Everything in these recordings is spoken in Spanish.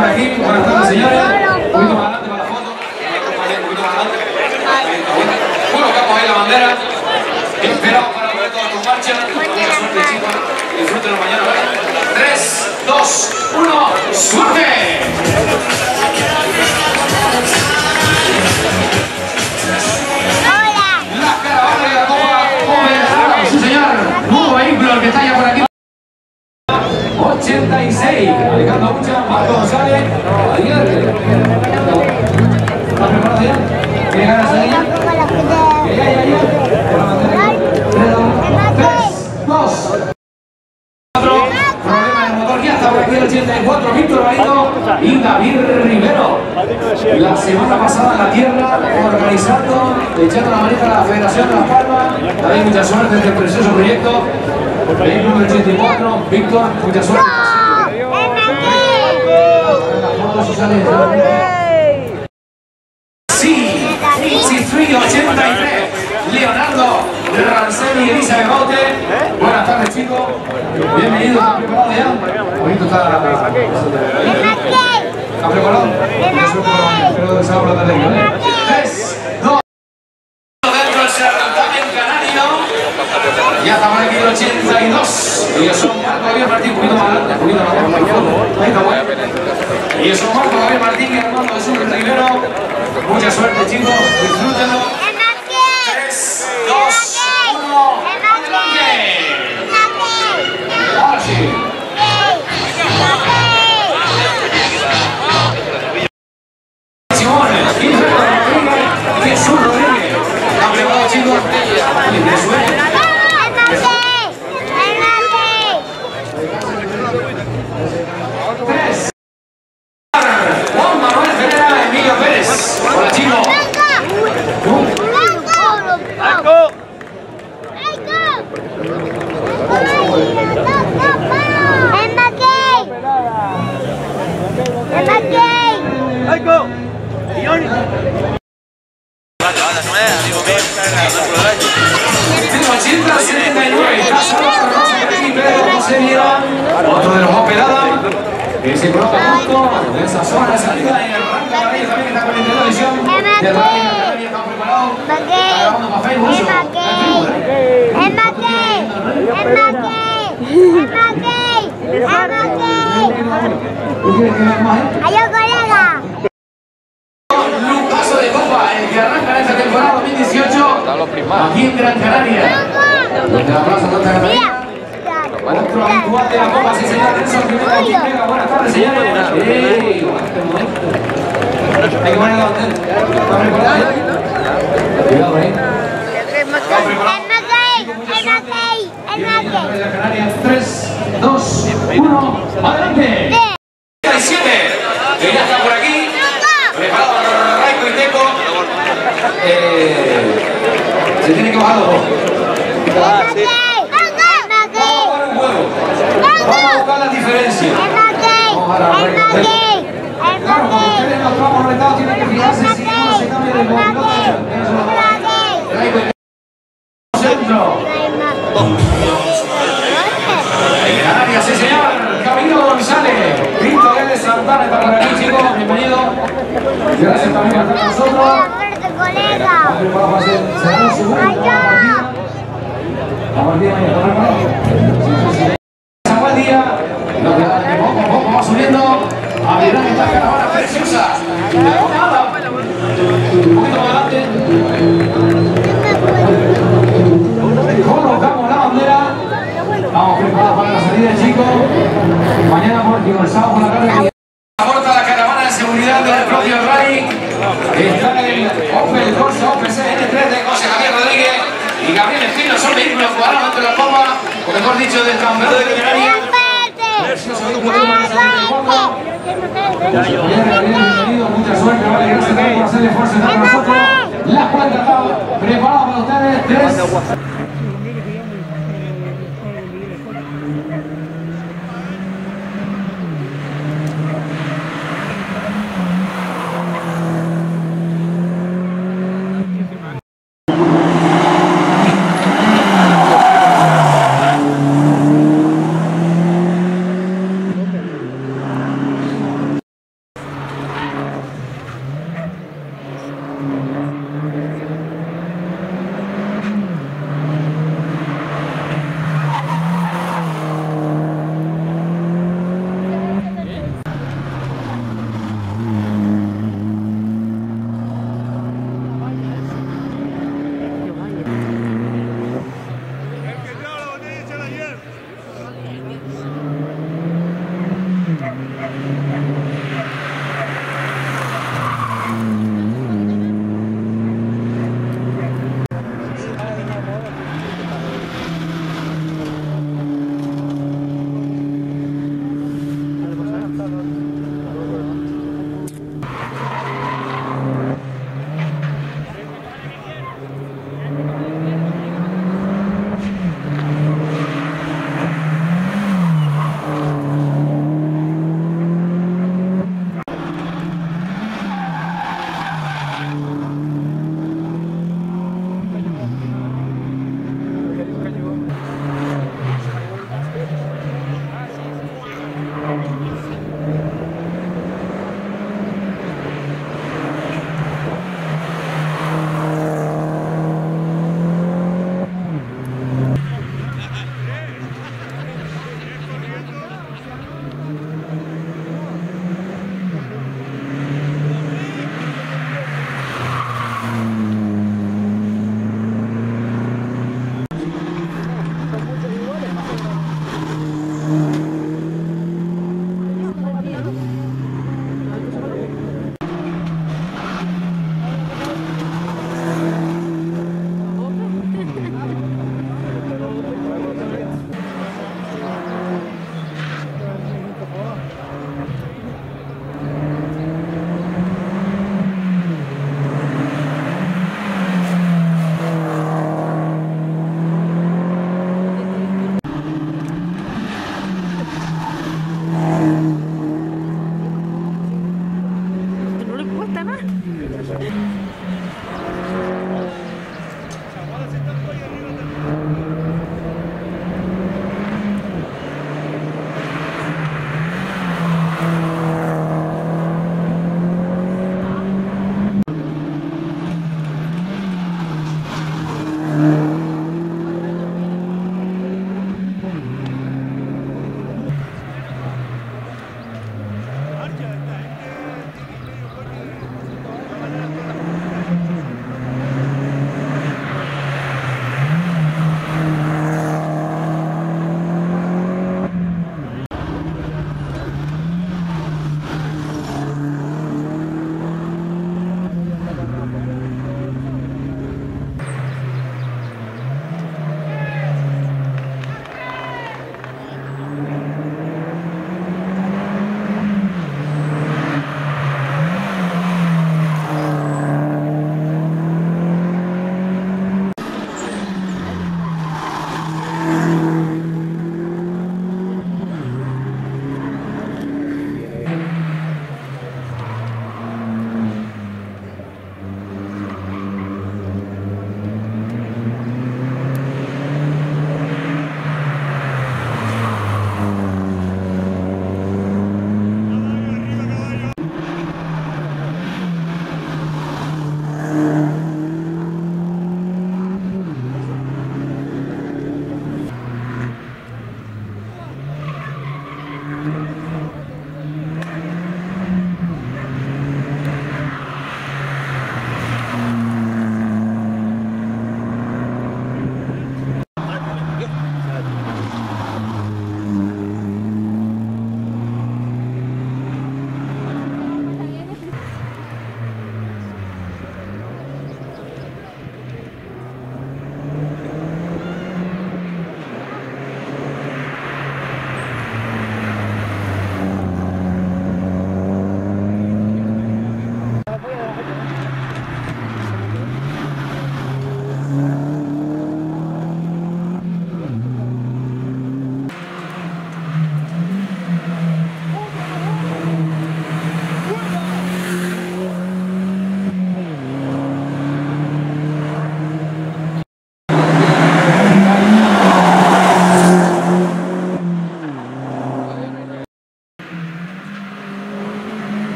por aquí. Buenas tardes, señores. Un poquito más adelante para la foto. Un poquito más adelante. Colocamos ahí la bandera. Esperamos para ver todos con marcha. Mucha suerte, chicos. Disfruten mañana. 3, 2, 1, ¡suerte! 86. Alejandro Mucha, Marco González. Ayer. ¿Estás preparado ya? ¿Quieres ganas ahí? Ya, ya, ya, ya. Por la bandera. Tres, dos, cuatro. Problema del motor. Ya está por aquí el 84. Víctor Valido y David Rivero. La semana pasada en la tierra, organizando, echando la manita a la Federación de Las Palmas. David, mucha suerte en este precioso proyecto. Vehículo número 84. Víctor, mucha suerte. Las fotos salen. Sí, sí, 83. Leonardo Rancel y Elisa Begote. Buenas tardes, chicos. Bienvenidos. ¿Están preparados ya? Bonito está. ¿Está preparado? Espero que tarde. ¿vale? Tres, dos. Dentro del canario. Ya estamos en el 82. Y eso Marco Javier Martín, un poquito más adelante, un poquito más adelante. Y eso Marco Javier Martín Armando Jesús Rivero. Mucha suerte, chicos. Disfrútenlo. Aquí en Gran Canaria. La plaza Santa Catalina. Otro habitual de la Copa, sí señor, Nelson Jiménez Quintero. Buenas tardes, señores. ¡Ey! Hay que poner la bandera. ¿Está preparado ya? Cuidado, ¿eh? ¿Está preparado? Gran Canaria, 3, 2, 1, ¡adelante! 37, que ya está por aquí. Preparado Raico y Teco. Eh, se tiene que bajar los dos. Vamos a jugar un juego. Vamos a buscar la diferencia. Vamos a la Raico y Teco. Claro, porque ustedes en los tramos retados tienen que fijarse si uno se cambia de movimiento. Raico y Teco. Centro. Canarias, sí señor. Camilo González. Pinto Vélez Santana está por aquí, chicos. Bienvenido. Gracias también por estar con nosotros. Está bienvenido. Mucha suerte, vale. Gracias por hacer el esfuerzo con nosotros. La cuenta está preparada para ustedes. Tres.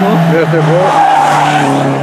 Bueno.